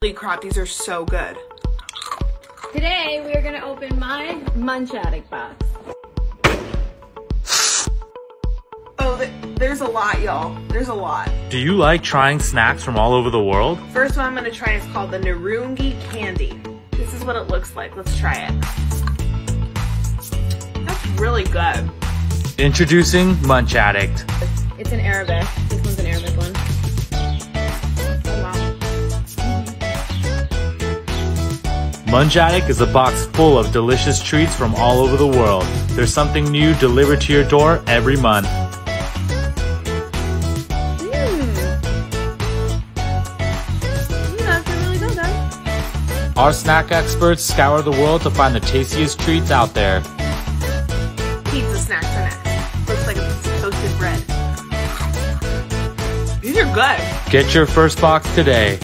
Holy crap, these are so good. Today we are gonna open my Munch Addict box. Oh, th there's a lot, y'all. There's a lot. Do you like trying snacks from all over the world? First one I'm gonna try is called the Narungi Candy. This is what it looks like. Let's try it. That's really good. Introducing Munch Addict. It's in Arabic. This one's an Arabic Munch Addict is a box full of delicious treats from all over the world. There's something new delivered to your door every month. Hmm. Our snack experts scour the world to find the tastiest treats out there. Pizza snacks are next. Looks like a piece of toasted bread. These are good. Get your first box today.